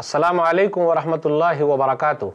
السلام عليكم ورحمة الله وبركاته.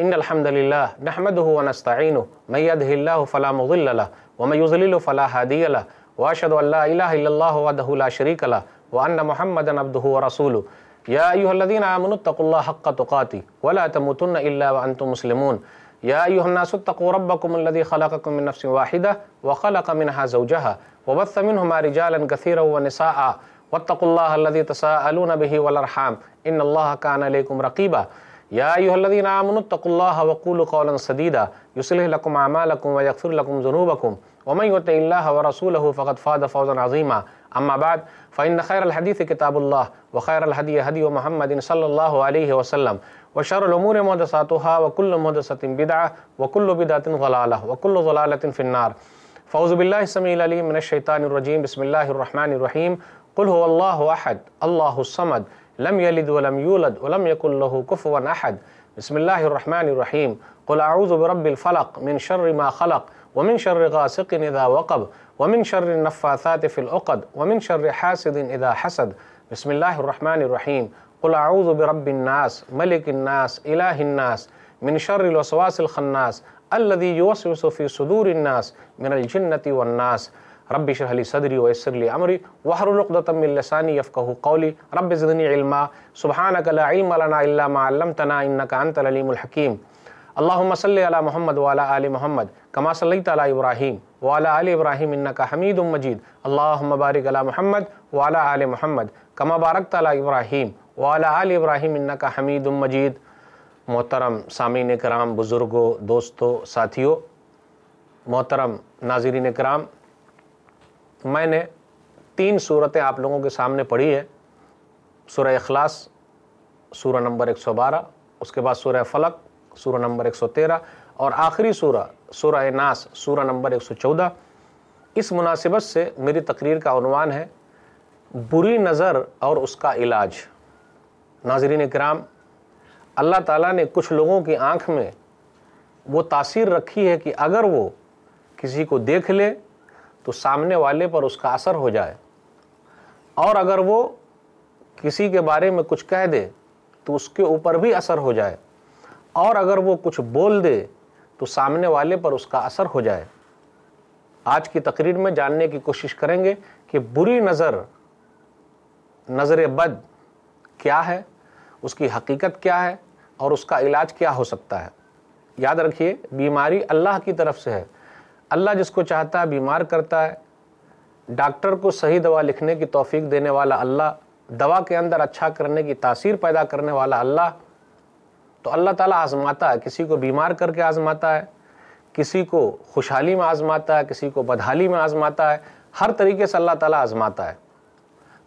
إن الحمد لله نحمده ونستعينه. من يهده الله فلا مضل له ومن يضلل فلا هادي له. وأشهد أن لا إله إلا الله وحده لا شريك له وأن محمدا عبده ورسوله. يا أيها الذين آمنوا اتقوا الله حق تقاته ولا تموتن إلا وأنتم مسلمون. يا أيها الناس اتقوا ربكم الذي خلقكم من نفس واحدة وخلق منها زوجها وبث منهما رجالا كثيرا ونساء. واتقوا الله الذي تساءلون به والأرحام. إن الله كان عليكم رقيبا. يا أيها الذين آمنوا اتقوا الله وقولوا قولا سديدا. يصلح لكم أعمالكم ويغفر لكم ذنوبكم. ومن يطع الله ورسوله فقد فاز فوزا عظيما. أما بعد فإن خير الحديث كتاب الله وخير الهدي هدي محمد صلى الله عليه وسلم. وشر الأمور محدثاتها وكل محدثة بدعة وكل بدعة ضلالة وكل ضلالة في النار. فأعوذ بالله السميع العليم من الشيطان الرجيم. بسم الله الرحمن الرحيم. قل هو الله أحد الله الصمد لم يلد ولم يولد ولم يكن له كفوا أحد. بسم الله الرحمن الرحيم. قل أعوذ برب الفلق من شر ما خلق ومن شر غاسق إذا وقب ومن شر النفاثات في العقد ومن شر حاسد إذا حسد. بسم الله الرحمن الرحيم. قل أعوذ برب الناس ملك الناس إله الناس من شر الوسواس الخناس الذي يوسوس في صدور الناس من الجنة والناس. رب اشرح لي صدري ويسر لي امري واحلل عقدة من لساني يفقهوا قولي رب زدني علما. سبحانك لا علم لنا الا ما علمتنا انك انت العليم الحكيم اللهم صل على محمد وعلى ال محمد. كما صليت على ابراهيم وعلى ال ابراهيم انك حميد مجيد اللهم بارك على محمد وعلى ال محمد. كما باركت على ابراهيم وعلى ال ابراهيم انك حميد مجيد محترم سامعین کرام بزرگوں دوستوں ساتھیوں محترم ناظرین کرام میں نے تین صورتیں آپ لوگوں کے سامنے پڑھی ہے سورہ اخلاص، سورہ نمبر ایک سو بارہ، اس کے بعد سورہ فلق، سورہ نمبر ایک سو تیرہ، اور آخری سورہ سورہ ناس، سورہ نمبر ایک سو چودہ۔ اس مناسبت سے میری تقریر کا عنوان ہے، بری نظر اور اس کا علاج۔ ناظرین کرام، اللہ تعالیٰ نے کچھ لوگوں کی آنکھ میں وہ تاثیر رکھی ہے کہ اگر وہ کسی کو دیکھ لے تو سامنے والے پر اس کا اثر ہو جائے۔ اور اگر وہ کسی کے بارے میں کچھ کہہ دے، تو اس کے اوپر بھی اثر ہو جائے۔ اور اگر وہ کچھ بول دے، تو سامنے والے پر اس کا اثر ہو جائے۔ آج کی تقریر میں جاننے کی کوشش کریں گے کہ بری نظر نظر بد کیا ہے؟ اس کی حقیقت کیا ہے؟ اور اس کا علاج کیا ہو سکتا ہے؟ یاد رکھیے، بیماری اللہ کی طرف سے ہے۔ اللہ جس کو چاہتا ہے بیمار کرتا ہے، ڈاکٹر کو صحیح دوا لکھنے کی توفیق دینے والا اللہ، دوا کے اندر اچھا کرنے کی تاثیر پیدا کرنے والا اللہ، تو اللہ تعالیٰ آزماتا ہے، کسی کو بیمار کر کے آزماتا ہے، کسی کو خوشحالی میں آزماتا ہے، کسی کو بدحالی میں آزماتا ہے، ہر طریقے سے اللہ تعالیٰ آزماتا ہے۔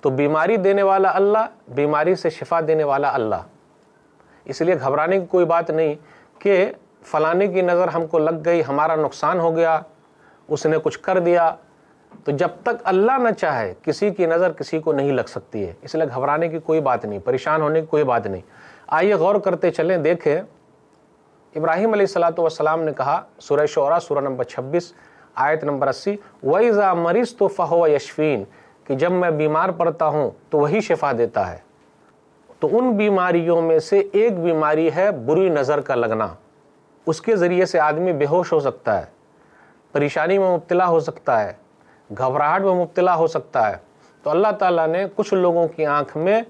تو بیماری دینے والا اللہ، بیماری سے شفا دینے والا اللہ۔ اس لیے گھبرانے کی کوئی بات نہیں کہ فلانے کی نظر ہم کو لگ گئی، ہمارا نقصان ہو گیا، اس نے کچھ کر دیا۔ تو جب تک اللہ نہ چاہے، کسی کی نظر کسی کو نہیں لگ سکتی ہے۔ اس لیے گھبرانے کی کوئی بات نہیں، پریشان ہونے کی کوئی بات نہیں۔ آئیے غور کرتے چلیں، دیکھیں۔ ابراہیم علیہ السلاۃ والسلام نے کہا، سورہ شعرا سورہ نمبر چھبیس، آیت نمبر اسی، وَإِذَا مَرِضْتُ فَهُوَ يَشْفِينَ، کہ جب میں بیمار پڑتا ہوں تو وہی شفا دیتا ہے۔ تو ان بیماریوں میں سے ایک بیماری ہے، بری نظر کا لگنا۔ اس کے ذریعے سے آدمی بے ہوش ہو سکتا ہے، پریشانی میں مبتلا ہو سکتا ہے، گھبراہٹ میں مبتلا ہو سکتا ہے۔ تو اللہ تعالیٰ نے کچھ لوگوں کی آنکھ میں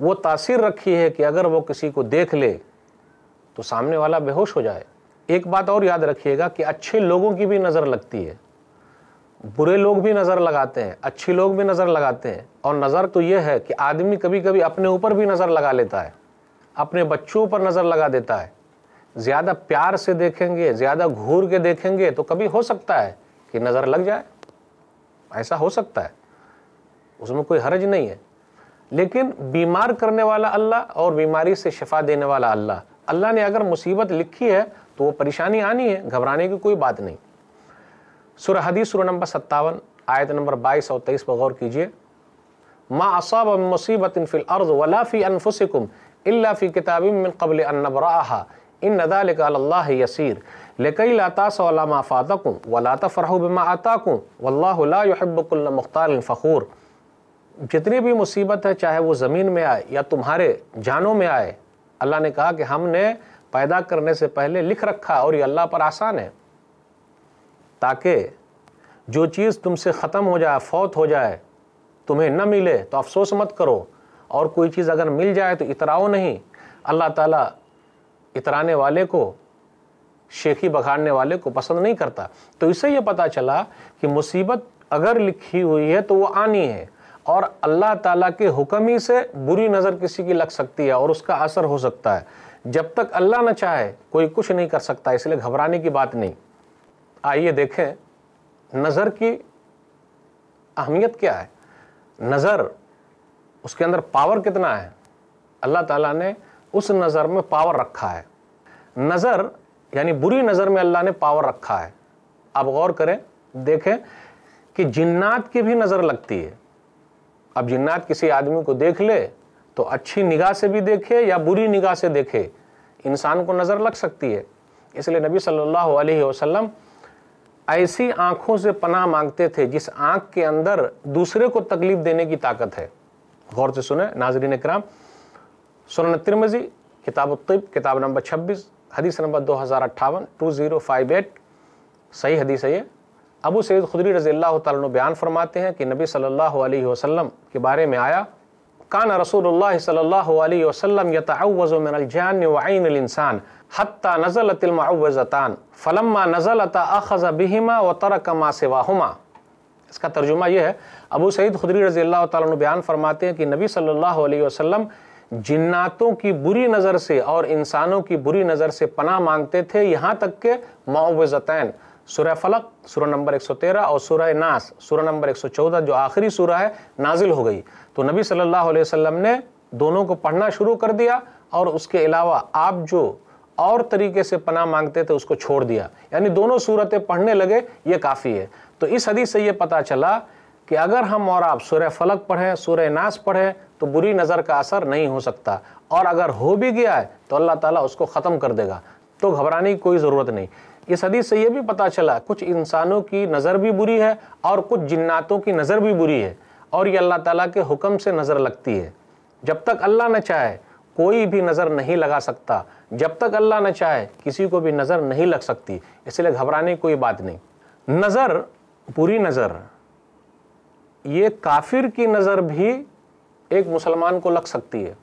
وہ تاثیر رکھی ہے کہ اگر وہ کسی کو دیکھ لے تو سامنے والا بے ہوش ہو جائے۔ ایک بات اور یاد رکھیے گا کہ اچھے لوگوں کی بھی نظر لگتی ہے۔ برے لوگ بھی نظر لگاتے ہیں، اچھی لوگ بھی نظر لگاتے ہیں۔ اور نظر تو یہ ہے کہ آدمی کبھی کبھی اپنے اوپر بھی نظر لگا لیتا ہے، اپنے بچوں پر نظر لگا دیتا ہے۔ زیادہ پیار سے دیکھیں گے، زیادہ گھور کے دیکھیں گے تو کبھی ہو سکتا ہے کہ نظر لگ جائے۔ ایسا ہو سکتا ہے۔ اس میں کوئی حرج نہیں ہے۔ لیکن بیمار کرنے والا اللہ اور بیماری سے شفا دینے والا اللہ اللہ نے اگر مصیبت لکھی ہے تو وہ پریشانی آنی ہے، گھبرانے کی کوئی بات نہیں۔ سورہ حدیث، سورہ نمبر ستاون، آیت نمبر بائیس اور تیئیس پر غور کیجیے۔ ما اصاب من مصیبت فی الارض ولا فی انفسکم الا فی کتاب من قبل ان نبرأها۔ ان ذلك على الله يسير۔ لكي لا تاسوا على ما فاتكم ولا تفرحوا بما آتاكم۔ والله لا يحب كل مختال فخور۔ جتنی بھی مصیبت ہے، چاہے وہ زمین میں آئے یا تمہارے جانوں میں آئے، اللہ نے کہا کہ ہم نے پیدا کرنے سے پہلے لکھ رکھا اور یہ اللہ پر آسان ہے۔ تاکہ جو چیز تم سے ختم ہو جائے، فوت ہو جائے، تمہیں نہ ملے، تو افسوس مت کرو۔ اور کوئی چیز اگر مل جائے تو اتراؤ نہیں۔ اللہ تعالیٰ اترانے والے کو، شیخی بکھارنے والے کو پسند نہیں کرتا۔ تو اس سے یہ پتا چلا کہ مصیبت اگر لکھی ہوئی ہے تو وہ آنی ہے اور اللہ تعالیٰ کے حکم ہی سے بری نظر کسی کی لگ سکتی ہے اور اس کا اثر ہو سکتا ہے۔ جب تک اللہ نہ چاہے کوئی کچھ نہیں کر سکتا، اس لیے گھبرانے کی بات نہیں۔ آئیے دیکھیں نظر کی اہمیت کیا ہے۔ نظر اس کے اندر پاور کتنا ہے؟ اللہ تعالیٰ نے اس نظر میں پاور رکھا ہے۔ نظر یعنی بری نظر میں اللہ نے پاور رکھا ہے۔ آپ غور کریں، دیکھیں کہ جنات کی بھی نظر لگتی ہے۔ اب جنات کسی آدمی کو دیکھ لے تو اچھی نگاہ سے بھی دیکھے یا بری نگاہ سے دیکھے، انسان کو نظر لگ سکتی ہے۔ اس لیے نبی صلی اللہ علیہ وسلم ایسی آنکھوں سے پناہ مانگتے تھے جس آنکھ کے اندر دوسرے کو تکلیف دینے کی طاقت ہے۔ غور سے سنیں، ناظرین اکرام سنن ترمزی کتاب الطب، کتاب نمبر چھبیس، حدیث نمبر دو ہزار اٹھاون ٹو زیرو فائیو ایٹ صحیح حدیث ہے یہ۔ ابو سید خدری رضی اللہ تعالیٰ بیان فرماتے ہیں کہ نبی صلی اللہ علیہ وسلم کے بارے میں آیا، کان رسول اللہ صلی اللہ علیہ وسلم یتعوذ من الجان وعین الانسان حتی نزلت المعوذتان، فلما نزلت اخذ بہما وترک ما سواہما اس کا ترجمہ یہ ہے، ابو سعید خدری رضی اللہ تعالیٰ بیان فرماتے ہیں کہ نبی صلی اللہ علیہ وسلم جناتوں کی بری نظر سے اور انسانوں کی بری نظر سے پناہ مانگتے تھے، یہاں تک کہ معوذتین۔ سورہ فلق، سورہ نمبر 113 اور سورہ ناس۔ سورہ نمبر 114 جو آخری سورہ ہے، نازل ہو گئی۔ تو نبی صلی اللہ علیہ وسلم نے دونوں کو پڑھنا شروع کر دیا اور اس کے علاوہ آپ جو اور طریقے سے پناہ مانگتے تھے، اس کو چھوڑ دیا۔ یعنی دونوں صورتیں پڑھنے لگے، یہ کافی ہے۔ تو اس حدیث سے یہ پتا چلا کہ اگر ہم اور آپ سورہ فلق پڑھیں، سورہ ناس پڑھیں، تو بری نظر کا اثر نہیں ہو سکتا۔ اور اگر ہو بھی گیا ہے، تو اللہ تعالیٰ اس کو ختم کر دے گا۔ تو گھبرانے کی کوئی ضرورت نہیں۔ اس حدیث سے یہ بھی پتا چلا، کچھ انسانوں کی نظر بھی بری ہے اور کچھ جناتوں کی نظر بھی بری ہے۔ اور یہ اللہ تعالیٰ کے حکم سے نظر لگتی ہے۔ جب تک اللہ نہ چاہے، کوئی بھی نظر نہیں لگا سکتا۔ جب تک اللہ نہ چاہے، کسی کو بھی نظر نہیں لگ سکتی۔ اس لیے گھبرانے کی کوئی بات نہیں۔ نظر، بری نظر۔ یہ کافر کی نظر بھی ایک مسلمان کو لگ سکتی ہے۔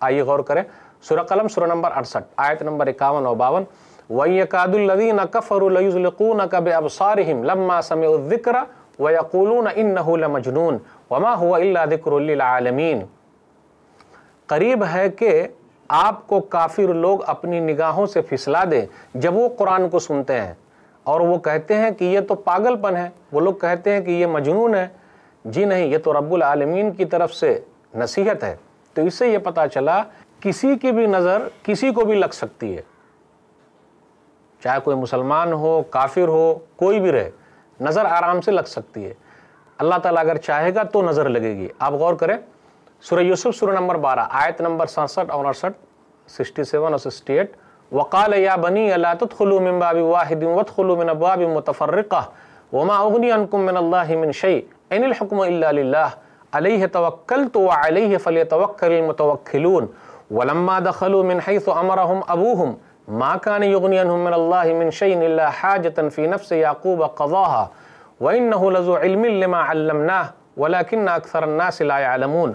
آئیے غور کریں۔ سورہ قلم، سورہ نمبر اڑسٹھ آیت نمبر اکاون اور باون۔ وَيَكَادُ الَّذِينَ كَفَرُوا لَيُزْلِقُونَكَ بِأَبْصَارِهِمْ لَمَّا سَمِعُوا الذِّكْرَ وَيَقُولُونَ إِنَّهُ لَمَجْنُونَ وَمَا هُوَ إِلَّا ذِكْرٌ لِلْعَالَمِينَ۔ قریب ہے کہ آپ کو کافر لوگ اپنی نگاہوں سے پھسلا دیں جب وہ قرآن کو سنتے ہیں۔ اور وہ کہتے ہیں کہ یہ تو پاگل پن ہے۔ وہ لوگ کہتے ہیں کہ یہ مجنون ہے۔ جی نہیں، یہ تو رب العالمین کی طرف سے نصیحت ہے۔ تو اس سے یہ پتا چلا، کسی کی بھی نظر کسی کو بھی لگ سکتی ہے۔ چاہے کوئی مسلمان ہو، کافر ہو، کوئی بھی رہے، نظر آرام سے لگ سکتی ہے۔ اللہ تعالیٰ اگر چاہے گا تو نظر لگے گی۔ آپ غور کریں، سورہ یوسف، سورہ نمبر بارہ، آیت نمبر سڑسٹھ اور اڑسٹھ، سکسٹی سیون اور سکسٹی ایٹ۔ وقال يا بني لا تدخلوا من باب واحد وادخلوا من أبواب متفرقة وما أغني عنكم من الله من شيء. إن الحكم إلا لله. عليه توكلت وعليه فليتوكل المتوكلون. ولما دخلوا من حيث أمرهم أبوهم ما كان يغني عنهم من الله من شيء إلا حاجة في نفس يعقوب قضاها. وإنه لذو علم لما علمناه ولكن أكثر الناس لا يعلمون.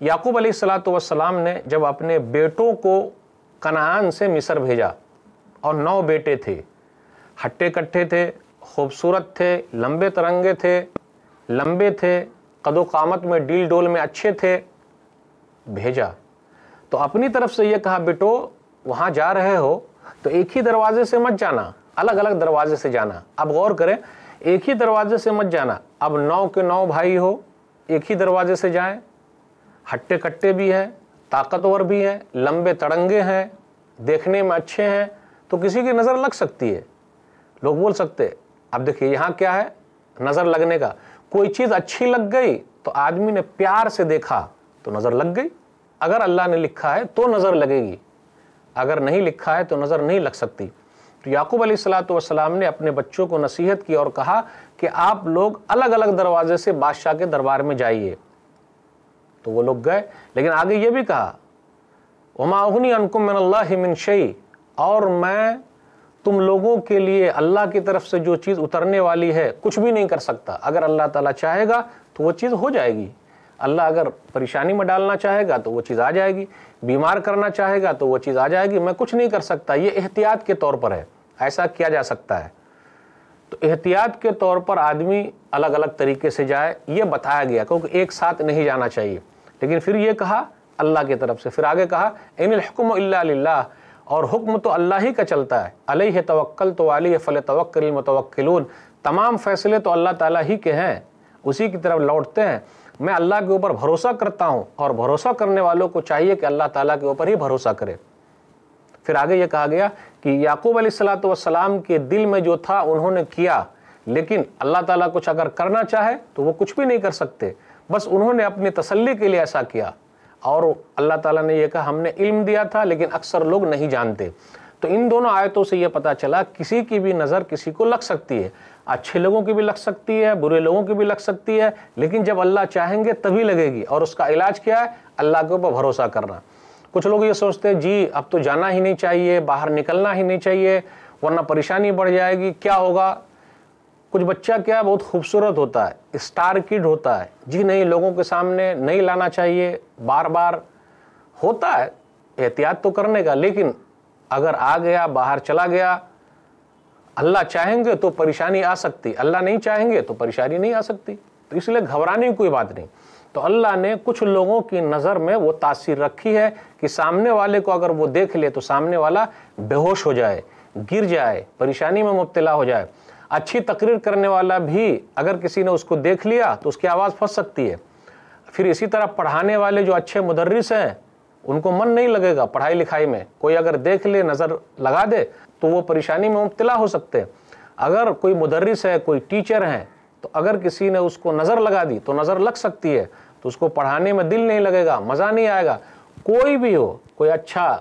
یعقوب علیہ السلاۃ والسلام نے جب اپنے بیٹوں کو کنعان سے مصر بھیجا اور نو بیٹے تھے، ہٹے کٹھے تھے، خوبصورت تھے، لمبے ترنگے تھے، لمبے تھے، قد و قامت میں، ڈیل ڈول میں اچھے تھے، بھیجا۔ تو اپنی طرف سے یہ کہا، بیٹو، وہاں جا رہے ہو، تو ایک ہی دروازے سے مت جانا، الگ الگ دروازے سے جانا۔ اب غور کریں، ایک ہی دروازے سے مت جانا۔ اب نو کے نو بھائی ہو، ایک ہی دروازے سے جائیں۔ ہٹے کٹے بھی ہیں، طاقتور بھی ہیں، لمبے تڑنگے ہیں، دیکھنے میں اچھے ہیں، تو کسی کی نظر لگ سکتی ہے۔ لوگ بول سکتے اب دیکھیے یہاں کیا ہے، نظر لگنے کا۔ کوئی چیز اچھی لگ گئی تو آدمی نے پیار سے دیکھا تو نظر لگ گئی۔ اگر اللہ نے لکھا ہے تو نظر لگے گی۔ اگر نہیں لکھا ہے تو نظر نہیں لگ سکتی۔ تو یعقوب علیہ السلاۃ والسلام نے اپنے بچوں کو نصیحت کی اور کہا کہ کہ آپ لوگ الگ الگ دروازے سے بادشاہ کے دربار میں جائیے۔ تو وہ لوگ گئے، لیکن آگے یہ بھی کہا، وما اغنی انکم من اللہ من شیء اور میں تم لوگوں کے لیے اللہ کی طرف سے جو چیز اترنے والی ہے، کچھ بھی نہیں کر سکتا۔ اگر اللہ تعالیٰ چاہے گا تو وہ چیز ہو جائے گی۔ اللہ اگر پریشانی میں ڈالنا چاہے گا تو وہ چیز آ جائے گی۔ بیمار کرنا چاہے گا تو وہ چیز آ جائے گی۔ میں کچھ نہیں کر سکتا۔ یہ احتیاط کے طور پر ہے۔ ایسا کیا جا سکتا ہے؟ تو احتیاط کے طور پر آدمی الگ الگ طریقے سے جائے، یہ بتایا گیا، کیونکہ ایک ساتھ نہیں جانا چاہیے۔ لیکن پھر یہ کہا، اللہ کی طرف سے۔ پھر آگے کہا، ان الحکم اللہ للہ اور حکم تو اللہ ہی کا چلتا ہے۔ علیہ توکل تو علی فل توکل المتوکلون۔ تمام فیصلے تو اللہ تعالیٰ ہی کے ہیں۔ اسی کی طرف لوٹتے ہیں۔ میں اللہ کے اوپر بھروسہ کرتا ہوں اور بھروسہ کرنے والوں کو چاہیے کہ اللہ تعالیٰ کے اوپر ہی بھروسہ کرے۔ پھر آگے یہ کہا گیا کہ یعقوب علیہ السلاۃ والسلام کے دل میں جو تھا انہوں نے کیا، لیکن اللہ تعالیٰ کچھ اگر کرنا چاہے تو وہ کچھ بھی نہیں کر سکتے۔ بس انہوں نے اپنی تسلی کے لیے ایسا کیا۔ اور اللہ تعالیٰ نے یہ کہا، ہم نے علم دیا تھا، لیکن اکثر لوگ نہیں جانتے۔ تو ان دونوں آیتوں سے یہ پتا چلا، کسی کی بھی نظر کسی کو لگ سکتی ہے۔ اچھے لوگوں کی بھی لگ سکتی ہے، برے لوگوں کی بھی لگ سکتی ہے، لیکن جب اللہ چاہیں گے تبھی لگے گی۔ اور اس کا علاج کیا ہے؟ اللہ کے اوپر بھروسہ کرنا۔ کچھ لوگ یہ سوچتے ہیں جی اب تو جانا ہی نہیں چاہیے، باہر نکلنا ہی نہیں چاہیے، ورنہ پریشانی بڑھ جائے گی۔ کیا ہوگا؟ کچھ بچہ کیا بہت خوبصورت ہوتا ہے اسٹار کڈ ہوتا ہے۔ جی نہیں، لوگوں کے سامنے نہیں لانا چاہیے۔ بار بار ہوتا ہے، احتیاط تو کرنے کا، لیکن اگر آ گیا، باہر چلا گیا، اللہ چاہیں گے تو پریشانی آ سکتی۔ اللہ نہیں چاہیں گے تو پریشانی نہیں آ سکتی۔ تو اس لیے گھبرانے کی کوئی بات نہیں۔ تو اللہ نے کچھ لوگوں کی نظر میں وہ تاثیر رکھی ہے کہ سامنے والے کو اگر وہ دیکھ لے تو سامنے والا بے ہوش ہو جائے، گر جائے، پریشانی میں مبتلا ہو جائے۔ اچھی تقریر کرنے والا بھی اگر کسی نے اس کو دیکھ لیا تو اس کی آواز پھنس سکتی ہے۔ پھر اسی طرح پڑھانے والے جو اچھے مدرس ہیں، ان کو من نہیں لگے گا پڑھائی لکھائی میں۔ کوئی اگر دیکھ لے، نظر لگا دے، تو وہ پریشانی میں مبتلا ہو سکتے ہیں۔ اگر کوئی مدرس ہے، کوئی ٹیچر ہے تو اگر کسی نے اس کو نظر لگا دی تو نظر لگ سکتی ہے۔ تو اس کو پڑھانے میں دل نہیں لگے گا، مزہ نہیں آئے گا۔ کوئی بھی ہو، کوئی اچھا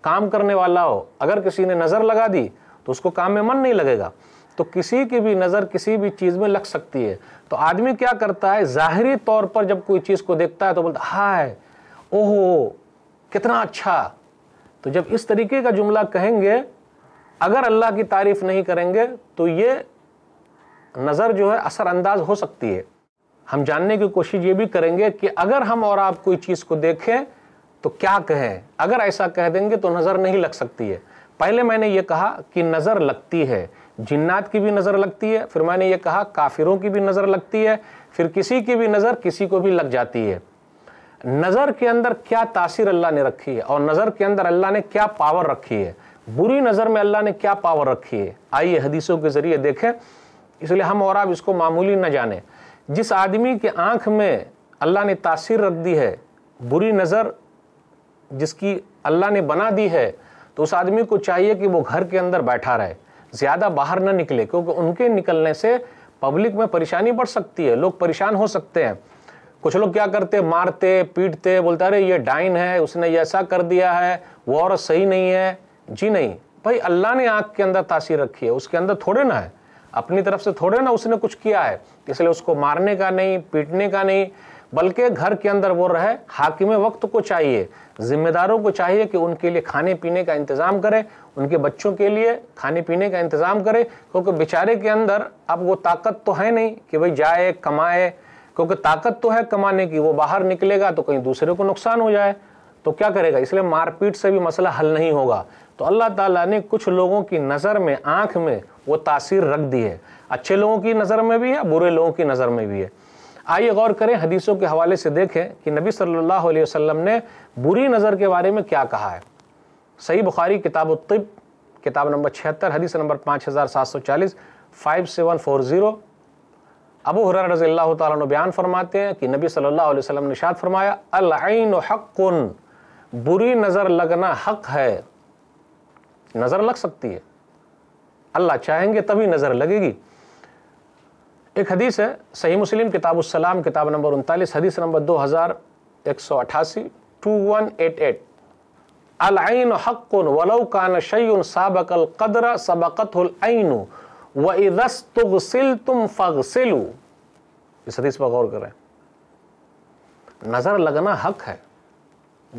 کام کرنے والا ہو، اگر کسی نے نظر لگا دی تو اس کو کام میں من نہیں لگے گا۔ تو کسی کی بھی نظر کسی بھی چیز میں لگ سکتی ہے۔ تو آدمی کیا کرتا ہے؟ ظاہری طور پر جب کوئی چیز کو دیکھتا ہے تو بولتا ہائے، اوہو، کتنا اچھا۔ تو جب اس طریقے کا جملہ کہیں گے، اگر اللہ کی تعریف نہیں کریں گے، تو یہ نظر جو ہے اثر انداز ہو سکتی ہے۔ ہم جاننے کی کوشش یہ بھی کریں گے کہ اگر ہم اور آپ کوئی چیز کو دیکھیں تو کیا کہیں۔ اگر ایسا کہہ دیں گے تو نظر نہیں لگ سکتی ہے۔ پہلے میں نے یہ کہا کہ نظر لگتی ہے۔ جنات کی بھی نظر لگتی ہے۔ پھر میں نے یہ کہا، کافروں کی بھی نظر لگتی ہے۔ پھر کسی کی بھی نظر کسی کو بھی لگ جاتی ہے۔ نظر کے اندر کیا تاثیر اللہ نے رکھی ہے اور نظر کے اندر اللہ نے کیا پاور رکھی ہے؟ بری نظر میں اللہ نے کیا پاور رکھی ہے؟ آئیے حدیثوں کے ذریعے دیکھیں۔ اس لیے ہم اور آپ اس کو معمولی نہ جانیں۔ جس آدمی کے آنکھ میں اللہ نے تاثیر رکھ دی ہے، بری نظر جس کی اللہ نے بنا دی ہے، تو اس آدمی کو چاہیے کہ وہ گھر کے اندر بیٹھا رہے۔ زیادہ باہر نہ نکلے، کیونکہ ان کے نکلنے سے پبلک میں پریشانی بڑھ سکتی ہے، لوگ پریشان ہو سکتے ہیں۔ کچھ لوگ کیا کرتے، مارتے، پیٹتے، بولتے، ارے، یہ ڈائن ہے، اس نے ایسا کر دیا ہے، وہ عورت صحیح نہیں ہے۔ جی نہیں۔ بھائی، اللہ نے آنکھ کے اندر تاثیر رکھی ہے، اس کے اندر تھوڑے نہ ہے۔ اپنی طرف سے تھوڑے نہ اس نے کچھ کیا ہے، اس لیے اس کو مارنے کا نہیں، پیٹنے کا نہیں۔ بلکہ گھر کے اندر وہ رہے، حاکم وقت کو چاہیے ذمہ داروں کو چاہیے کہ ان کے لیے کھانے پینے کا انتظام کرے، ان کے بچوں کے لیے کھانے پینے کا انتظام کرے، کیونکہ بیچارے کے اندر اب وہ طاقت تو ہے نہیں کہ بھائی جائے، کمائے، کیونکہ طاقت تو ہے کمانے کی، وہ باہر نکلے گا تو کہیں دوسرے کو نقصان ہو جائے، تو کیا کرے گا؟ اس لیے مار پیٹ سے بھی مسئلہ حل نہیں ہوگا۔ تو اللہ تعالیٰ نے کچھ لوگوں کی نظر میں، آنکھ میں وہ تاثیر رکھ دی ہے۔ اچھے لوگوں کی نظر میں بھی ہے، برے لوگوں کی نظر میں بھی ہے۔ آئیے غور کریں، حدیثوں کے حوالے سے دیکھیں کہ نبی صلی اللہ علیہ وسلم نے بری نظر کے بارے میں کیا کہا ہے۔ صحیح بخاری، کتاب الطب، کتاب نمبر چھہتر، حدیث نمبر پانچ ہزار سات سو چالیس فائیو سیون فور زیرو ابو حرار رضی اللہ تعالیٰ نے بیان فرماتے ہیں کہ نبی صلی اللہ علیہ وسلم نے شاد فرمایا، العین حق، بری نظر لگنا حق ہے۔ نظر لگ سکتی ہے۔ اللہ چاہیں گے تبھی نظر لگے گی۔ ایک حدیث ہے، صحیح مسلم، کتاب السلام، کتاب نمبر انتالیس، حدیث نمبر دو ہزار ایک سو اٹھاسی ٹو ون ایٹ ایٹ۔ العین حق ولو کان شیء سابق القدر سبقته العین، وَإِذَا اسْتُغْسِلْتُمْ فَغْسِلُوا اس حدیث پر غور کریں۔ نظر لگنا حق ہے،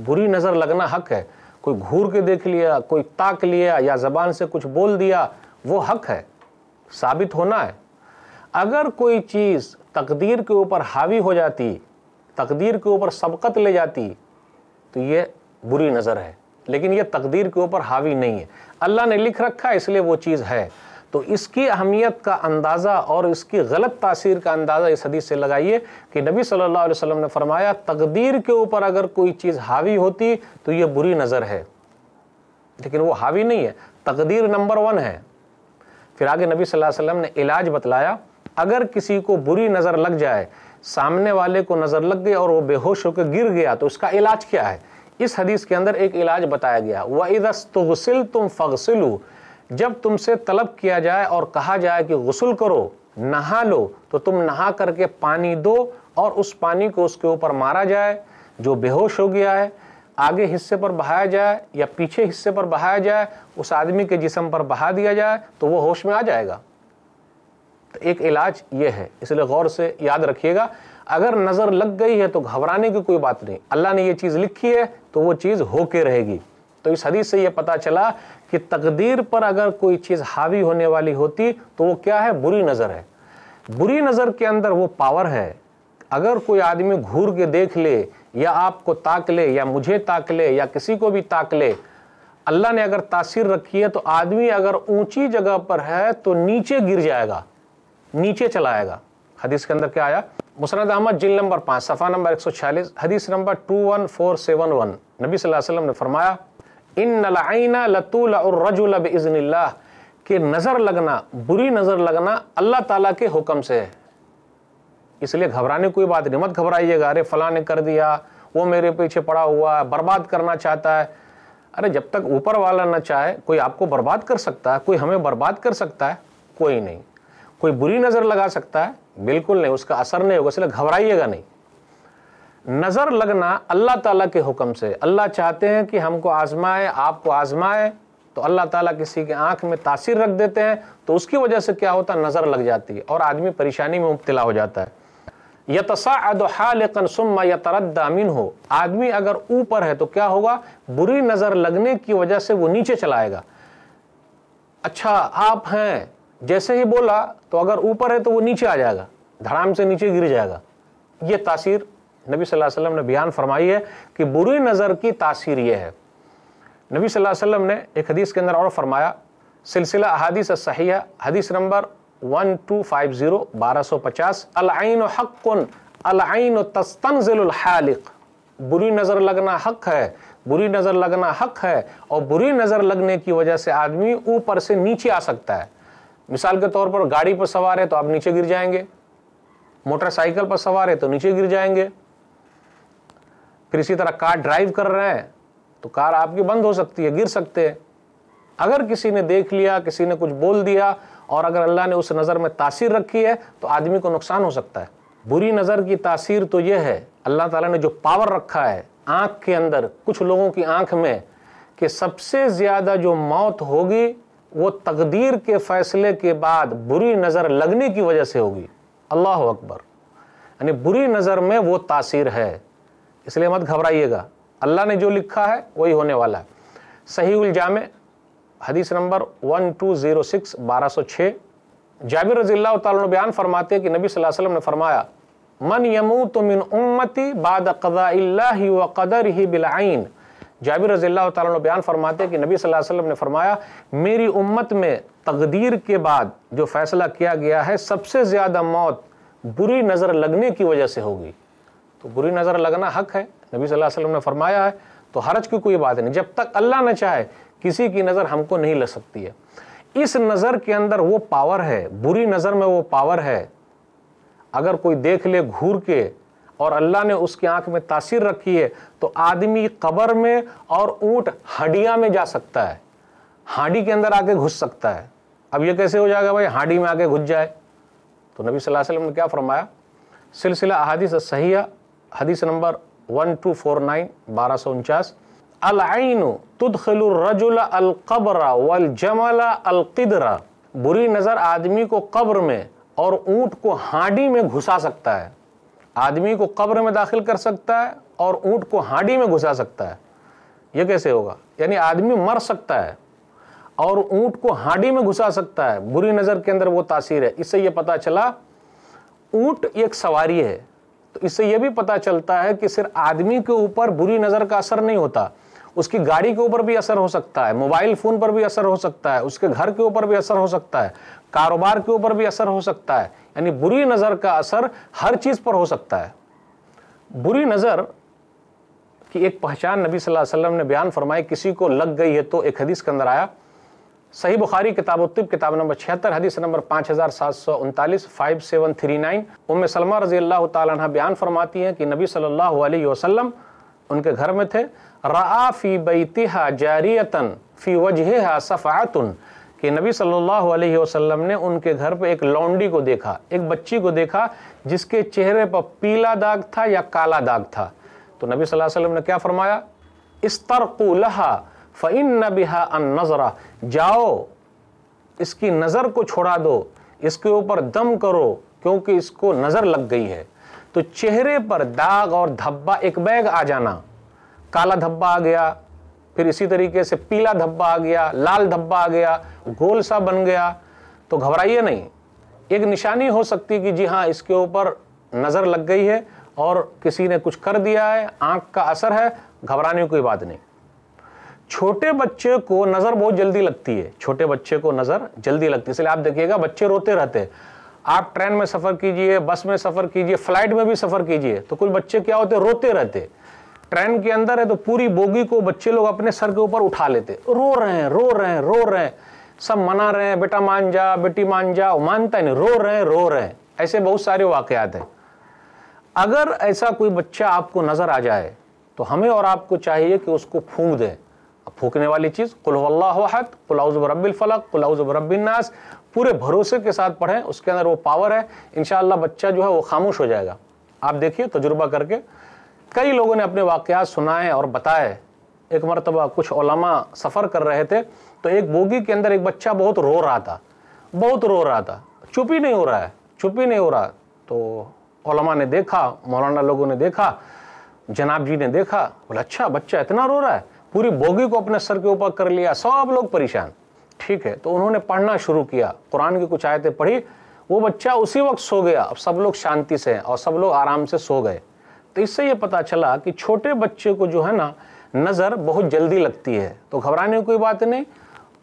بری نظر لگنا حق ہے۔ کوئی گھور کے دیکھ لیا، کوئی تاک لیا، یا زبان سے کچھ بول دیا، وہ حق ہے، ثابت ہونا ہے۔ اگر کوئی چیز تقدیر کے اوپر حاوی ہو جاتی، تقدیر کے اوپر سبقت لے جاتی، تو یہ بری نظر ہے۔ لیکن یہ تقدیر کے اوپر حاوی نہیں ہے۔ اللہ نے لکھ رکھا، اس لیے وہ چیز ہے۔ تو اس کی اہمیت کا اندازہ اور اس کی غلط تاثیر کا اندازہ اس حدیث سے لگائیے کہ نبی صلی اللہ علیہ وسلم نے فرمایا، تقدیر کے اوپر اگر کوئی چیز حاوی ہوتی تو یہ بری نظر ہے۔ لیکن وہ حاوی نہیں ہے۔ تقدیر نمبر ون ہے۔ پھر آگے نبی صلی اللہ علیہ وسلم نے علاج بتلایا۔ اگر کسی کو بری نظر لگ جائے، سامنے والے کو نظر لگ گئی اور وہ بے ہوش ہو کے گر گیا، تو اس کا علاج کیا ہے؟ اس حدیث کے اندر ایک علاج بتایا گیا۔ وَإِذَا اسْتُغْسِلْتُمْ فَغْسِلُوا جب تم سے طلب کیا جائے اور کہا جائے کہ غسل کرو، نہا لو، تو تم نہا کر کے پانی دو اور اس پانی کو اس کے اوپر مارا جائے، جو بے ہوش ہو گیا ہے، آگے حصے پر بہایا جائے یا پیچھے حصے پر بہایا جائے، اس آدمی کے جسم پر بہا دیا جائے، تو وہ ہوش میں آ جائے گا۔ تو ایک علاج یہ ہے، اس لیے غور سے یاد رکھیے گا۔ اگر نظر لگ گئی ہے تو گھبرانے کی کوئی بات نہیں۔ اللہ نے یہ چیز لکھی ہے تو وہ چیز ہو کے رہے گی۔ تو اس حدیث سے یہ پتا چلا کہ تقدیر پر اگر کوئی چیز حاوی ہونے والی ہوتی تو وہ کیا ہے؟ بری نظر ہے۔ بری نظر کے اندر وہ پاور ہے۔ اگر کوئی آدمی گھور کے دیکھ لے یا آپ کو تاک لے یا مجھے تاک لے یا کسی کو بھی تاک لے، اللہ نے اگر تاثیر رکھی ہے تو آدمی اگر اونچی جگہ پر ہے تو نیچے گر جائے گا۔ نیچے چلائے گا۔ حدیث کے اندر کیا آیا؟ مسند احمد جل نمبر پانچ، صفحہ نمبر ایک سو چھیالیس، حدیث number two one four seven one. نبی صلی اللہ علیہ وسلم نے فرمایا، ان العین لطول الرجل باذن اللہ کہ نظر لگنا، بری نظر لگنا اللہ تعالیٰ کے حکم سے ہے۔ اس لیے گھبرانے کوئی بات نہیں، مت گھبرائیے گا، ارے فلاں نے کر دیا، وہ میرے پیچھے پڑا ہوا ہے برباد کرنا چاہتا ہے ارے جب تک اوپر والا نہ چاہے، کوئی آپ کو برباد کر سکتا ہے، کوئی ہمیں برباد کر سکتا ہے، کوئی نہیں۔ کوئی بری نظر لگا سکتا ہے، بالکل نہیں، اس کا اثر نہیں ہوگا اس لیے گھبرائیے گا نہیں۔ نظر لگنا اللہ تعالیٰ کے حکم سے، اللہ چاہتے ہیں کہ ہم کو آزمائے، آپ کو آزمائے، تو اللہ تعالیٰ کسی کے آنکھ میں تاثیر رکھ دیتے ہیں، تو اس کی وجہ سے کیا ہوتا ہے؟ نظر لگ جاتی ہے اور آدمی پریشانی میں مبتلا ہو جاتا ہے۔ یتصاعد حالقا ثم یتردى منه آدمی اگر اوپر ہے تو کیا ہوگا؟ بری نظر لگنے کی وجہ سے وہ نیچے چلائے گا۔ اچھا آپ ہیں جیسے ہی بولا تو اگر اوپر ہے تو وہ نیچے آ جائے گا، دھڑام سے نیچے گر جائے گا۔ یہ تاثیر نبی صلی اللہ علیہ وسلم نے بیان فرمائی ہے کہ بری نظر کی تاثیر یہ ہے۔ نبی صلی اللہ علیہ وسلم نے ایک حدیث کے اندر اور فرمایا، سلسلہ احادیث صحیحہ حدیث number one two five zero بارہ سو پچاس۔ العین حق، العین تستنزل الحالق۔ بری نظر لگنا حق ہے، بری نظر لگنا حق ہے، اور بری نظر لگنے کی وجہ سے آدمی اوپر سے نیچے آ سکتا ہے۔ مثال کے طور پر گاڑی پر سوار ہے تو آپ نیچے گر جائیں گے، موٹر سائیکل پر سوار ہے تو نیچے گر جائیں گے۔ پھر اسی طرح کار ڈرائیو کر رہے ہیں تو کار آپ کی بند ہو سکتی ہے، گر سکتے ہیں۔ اگر کسی نے دیکھ لیا، کسی نے کچھ بول دیا اور اگر اللہ نے اس نظر میں تاثیر رکھی ہے تو آدمی کو نقصان ہو سکتا ہے۔ بری نظر کی تاثیر تو یہ ہے، اللہ تعالیٰ نے جو پاور رکھا ہے آنکھ کے اندر، کچھ لوگوں کی آنکھ میں، کہ سب سے زیادہ جو موت ہوگی وہ تقدیر کے فیصلے کے بعد بری نظر لگنے کی وجہ سے ہوگی۔ اللہ اکبر۔ یعنی بری نظر میں وہ تاثیر ہے۔ اس لیے مت گھبرائیے گا۔ اللہ نے جو لکھا ہے وہی ہونے والا ہے۔ صحیح الجامع، حدیث number one two zero six بارہ سو چھ۔ جابر رضی اللہ تعالیٰ بیان فرماتے کہ نبی صلی اللہ علیہ وسلم نے فرمایا، من یموت من امتی بعد قضاء اللہ و قدر ہی بالعین جابر رضی اللہ تعالیٰ بیان فرماتے کہ نبی صلی اللہ علیہ وسلم نے فرمایا، میری امت میں تقدیر کے بعد جو فیصلہ کیا گیا ہے، سب سے زیادہ موت بری نظر لگنے کی وجہ سے ہوگی۔ تو بری نظر لگنا حق ہے۔ نبی صلی اللہ علیہ وسلم نے فرمایا ہے، تو حرج کی کوئی بات نہیں۔ جب تک اللہ نہ چاہے، کسی کی نظر ہم کو نہیں لگ سکتی ہے۔ اس نظر کے اندر وہ پاور ہے، بری نظر میں وہ پاور ہے۔ اگر کوئی دیکھ لے، گھور کے اور اللہ نے اس کی آنکھ میں تاثیر رکھی ہے، تو آدمی قبر میں اور اونٹ ہڈیاں میں جا سکتا ہے۔ ہانڈی کے اندر آ کے گھس سکتا ہے۔ اب یہ کیسے ہو جائے گا بھائی؟ ہانڈی میں آ کے گھس جائے۔ تو نبی صلی اللہ علیہ وسلم نے کیا فرمایا؟ سلسلہ احادیث صحیحہ، حدیث number one two four nine بارہ سو انچاس۔ العین تدخل الرجل القبر والجمل القدر۔ آدمی کو قبر میں داخل کر سکتا ہے اور اونٹ کو ہانڈی میں گھسا سکتا ہے۔ یہ کیسے ہوگا؟ یعنی آدمی مر سکتا ہے اور اونٹ کو ہانڈی میں گھسا سکتا ہے۔ بری نظر کے اندر وہ تاثیر ہے۔ اس سے یہ پتا چلا، اونٹ ایک سواری ہے۔ تو اس سے یہ بھی پتا چلتا ہے کہ صرف آدمی کے اوپر بری نظر کا اثر نہیں ہوتا۔ اس کی گاڑی کے اوپر بھی اثر ہو سکتا ہے، موبائل فون پر بھی اثر ہو سکتا ہے، اس کے گھر کے اوپر بھی اثر ہو سکتا ہے، کاروبار کے اوپر بھی اثر ہو سکتا ہے۔ یعنی بری نظر کا اثر ہر چیز پر ہو سکتا ہے۔ بری نظر کی ایک پہچان نبی صلی اللہ علیہ وسلم نے بیان فرمائی، کسی کو لگ گئی ہے تو ایک حدیث کے اندر آیا۔ صحیح بخاری کتاب و طب کتاب نمبر 76 حدیث نمبر 5739 5739 ام سلمہ رضی اللہ تعالیٰ عنہ بیان فرماتی ہیں کہ نبی صلی اللہ علیہ وسلم ان کے گھر میں تھے۔ را فی بیتہا جاریتاً فی وجہہا صفعتن کہ نبی صلی اللہ علیہ وسلم نے ان کے گھر پہ ایک لونڈی کو دیکھا، ایک بچی کو دیکھا جس کے چہرے پر پیلا داغ تھا یا کالا داغ تھا۔ تو نبی صلی اللہ علیہ وسلم نے کیا فرمایا؟ استرقو لہا فَإِنَّ بِهَا النَّظْرَ جاؤ، اس کی نظر کو چھوڑا دو، اس کے اوپر دم کرو کیونکہ اس کو نظر لگ گئی ہے۔ تو چہرے پر داغ اور دھبا ایک بیگ آ جانا۔ کالا دھبا آ گیا، پھر اسی طریقے سے پیلا دھبا آ گیا، لال دھبا آ گیا، گول سا بن گیا۔ تو گھبرائیے نہیں۔ ایک نشانی ہو سکتی کہ جی ہاں اس کے اوپر نظر لگ گئی ہے اور کسی نے کچھ کر دیا ہے، آنکھ کا اثر ہے، گھبرانے کی کوئی بات نہیں۔ چھوٹے بچے کو نظر بہت جلدی لگتی ہے۔ چھوٹے بچے کو نظر جلدی لگتی ہے۔ اس لیے آپ دیکھیے گا، بچے روتے رہتے ہیں۔ آپ ٹرین میں سفر کیجیے، بس میں سفر کیجیے، فلائٹ میں بھی سفر کیجیے، تو کچھ بچے کیا ہوتے روتے رہتے ہیں۔ ٹرین کے اندر ہے تو پوری بوگی کو بچے لوگ اپنے سر کے اوپر اٹھا لیتے۔ رو رہے ہیں، رو رہے ہیں، رو رہے ہیں۔ سب منا رہے ہیں، بیٹا مان جا، بیٹی مان جا۔ مانتا نہیں، رو رہے ہیں، رو رہے ہیں۔ ایسے بہت سارے واقعات ہیں۔ اگر ایسا کوئی بچہ آپ کو نظر آ جائے، تو ہمیں اور آپ کو چاہیے کہ اس کو پھونک دیں۔ اب پھونکنے والی چیز، قل اللہ احد، قل اعوذ برب الفلق، قل اعوذ برب الناس۔ پورے بھروسے کے ساتھ پڑھیں، اس کے اندر وہ پاور ہے۔ انشاءاللہ بچہ جو ہے وہ خاموش ہو جائے گا۔ آپ دیکھیے تجربہ کر کے۔ کئی لوگوں نے اپنے واقعات سنائے اور بتائے۔ ایک مرتبہ کچھ علماء سفر کر رہے تھے تو ایک بوگی کے اندر ایک بچہ بہت رو رہا تھا۔ بہت رو رہا تھا۔ چپ ہی نہیں ہو رہا ہے۔ چپ ہی نہیں ہو رہا۔ تو علماء نے دیکھا، مولانا لوگوں نے دیکھا، جناب جی نے دیکھا۔ بولا اچھا بچہ، اتنا رو رہا ہے۔ پوری بوگی کو اپنے سر کے اوپر کر لیا۔ سب لوگ پریشان۔ ٹھیک ہے، تو انہوں نے پڑھنا شروع کیا۔ قرآن کی کچھ آیتیں پڑھی۔ وہ بچہ اسی وقت سو گیا۔ اب سب لوگ شانتی سے ہیں اور سب لوگ آرام سے سو گئے۔ تو اس سے یہ پتہ چلا کہ چھوٹے بچے کو جو ہے نا نظر بہت جلدی لگتی ہے۔ تو گھبرانے کی کوئی بات نہیں۔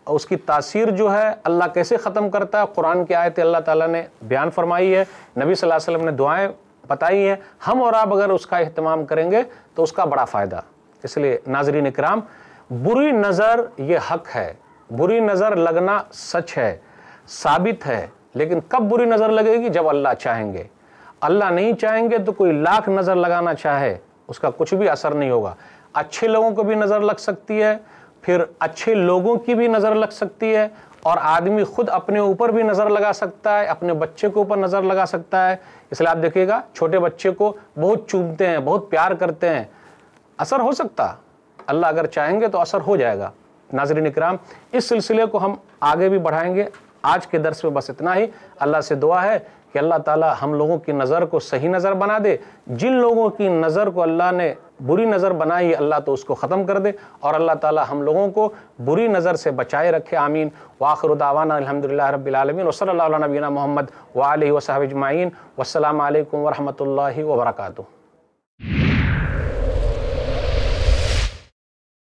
اس کی تاثیر جو ہے اللہ کیسے ختم کرتا ہے؟ قرآن کی آیت اللہ تعالیٰ نے بیان فرمائی ہے۔ نبی صلی اللہ علیہ وسلم نے دعائیں بتائی ہیں۔ ہم اور آپ اگر اس کا اہتمام کریں گے تو اس کا بڑا فائدہ۔ اس لیے ناظرین اکرام، بری نظر یہ حق ہے۔ بری نظر لگنا سچ ہے، ثابت ہے۔ لیکن کب بری نظر لگے گی؟ جب اللہ چاہیں گے۔ اللہ نہیں چاہیں گے تو کوئی لاکھ نظر لگانا چاہے، اس کا کچھ بھی اثر نہیں ہوگا۔ اچھے لوگوں کو بھی نظر لگ سکتی ہے، پھر اچھے لوگوں کی بھی نظر لگ سکتی ہے، اور آدمی خود اپنے اوپر بھی نظر لگا سکتا ہے، اپنے بچے کے اوپر نظر لگا سکتا ہے۔ اس لیے آپ دیکھیے گا، چھوٹے بچے کو بہت چومتے ہیں، بہت پیار کرتے ہیں۔ اثر ہو سکتا، اللہ اگر چاہیں گے تو اثر ہو جائے گا۔ ناظرین اکرام، اس سلسلے کو ہم آگے بھی بڑھائیں گے۔ آج کے درس میں بس اتنا ہی۔ اللہ سے دعا ہے۔ کہ اللہ تعالیٰ ہم لوگوں کی نظر کو صحیح نظر بنا دے۔ جن لوگوں کی نظر کو اللہ نے بری نظر بنائی، اللہ تو اس کو ختم کر دے اور اللہ تعالیٰ ہم لوگوں کو بری نظر سے بچائے رکھے۔ آمین۔ واخر دعوانا الحمدللہ رب العالمین۔ وصل اللہ علیہ نبینا محمد وآلہ وصحب اجمعین۔ والسلام علیکم ورحمۃ اللہ وبرکاتہ۔